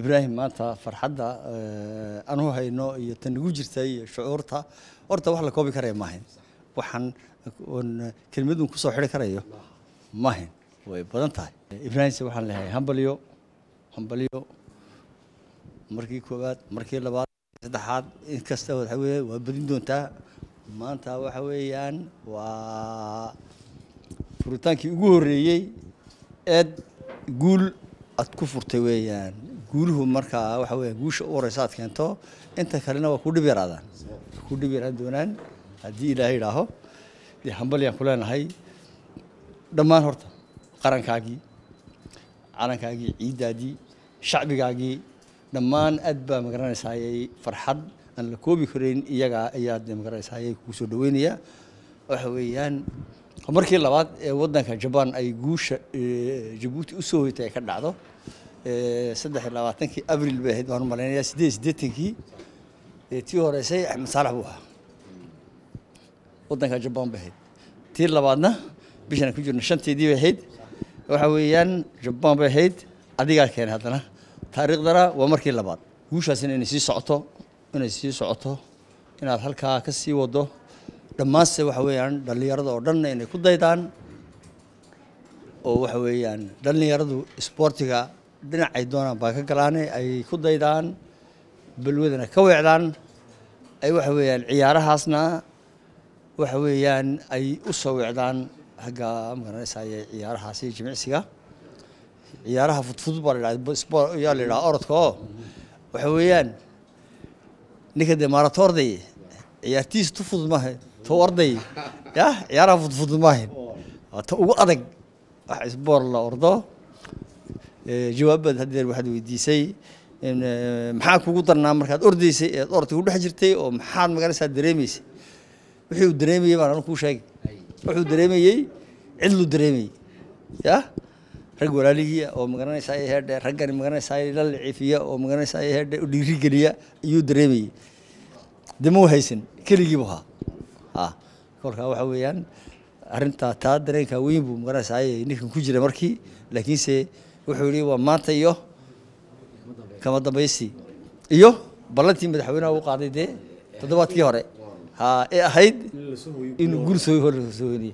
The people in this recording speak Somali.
ibraahim maanta farxadda anu hayno iyo tan nagu jirta iyo shucuurta horta wax la koobi karaya maahayn waxaan kelmadun ku soo xidhi karayo maahayn way badan tahay. Ibraahimse waxaan leeyahay hambalyo hambalyo. Markii koowaad markii labaad saddexaad inkasta waxa weeye waa badin doontaa maanta waxa weeyaan waa furitaankii ugu horreeyey eed guul aad ku furtay weeyaan guuluhu markaa waxa weeyaan guusha u horeysa aad keento inta kalena waa ku dhib yaraadaan. Ku dhib yaraan doonaan haddii ilaahay idhaaho dee hambalyaan ku leenahay dhammaan horta qarankaagii calankaagii ciiddaadii shacbigaagii dhammaan aad baa magaranaysaayay farxad aan la koobi karayn iyaga ayaad magaranaysaayay kugu soo dhaweynaya waxa weeyaan markii labaad ee waddanka jabaan ay guusha jabuuti u soo hoytay ay ka dhacdo saddex iyo labaatankii abril bay ahayd waan malaynayaa siddeed iyo siddeetankii tii horeysay axmed saalax buu ahaa. Waddanka jabaan bay ahayd. Tii labaadna bishaan ku jirna shanteedii bay ahayd. Waxa weeyaan jabaan bay ahayd adigaa keenay haddana. Taariikhdana waa markii labaad. Guushaasina inay sii socoto inay sii socoto inaad halkaa ka sii wado. Dhammaanse waxa weeyaan dhallinyarada oo dhanna inay ku daydaan. Oo waxa weeyaan dhallinyaradu isboortiga dhinacay doonaan baa ka galaane ay ku daydaan balwadana ka weecdaan. Ay waxa weeyaan ciyaarahaasna waxa weeyaan ay u soo weecdaan. Hagga magaranaysaye ciyaarahaasi jimicsiga. Ciyaaraha fudfudud baa la yidhahda yaa la yidhaha orodka oo. Waxa weeyaan ninka dee maarato orday ciyaartiisa tu fudud maaha to orday. Ya ciyaaraha fudfudud maahayn waa ta ugu adag. Wax isboor la ordo jawaabbaad haddeer waxaad weydiisay maxaa kugu darnaa markaad ordaysay eed orodka ku jirtay oo maxaad ma garanaysaa dareemaysay? Wixii uu dareemayey baan anu kuu sheegay. Wuxuu dareemayey cidluu dareemayey ya? Rag walaaligii oo ma garanaysaa heedhe raggani ma garanaysaa la licifiya oo ma garanaysaa u dhiirigeliya ayuu dareemayey u haysan keligii buu ahaa. Ha kolkaa waxa weeyaan arrintaa taa dareenkaa weyn buu ma garanaysaa ninkan ku jira markii laakiinse wuxuu yidhi waa maanta iyo kama dambaysi iyo ballantii madaxweynaha u qaaday dee toddobaadkii hore ha ee ahayd inuu guul soo soo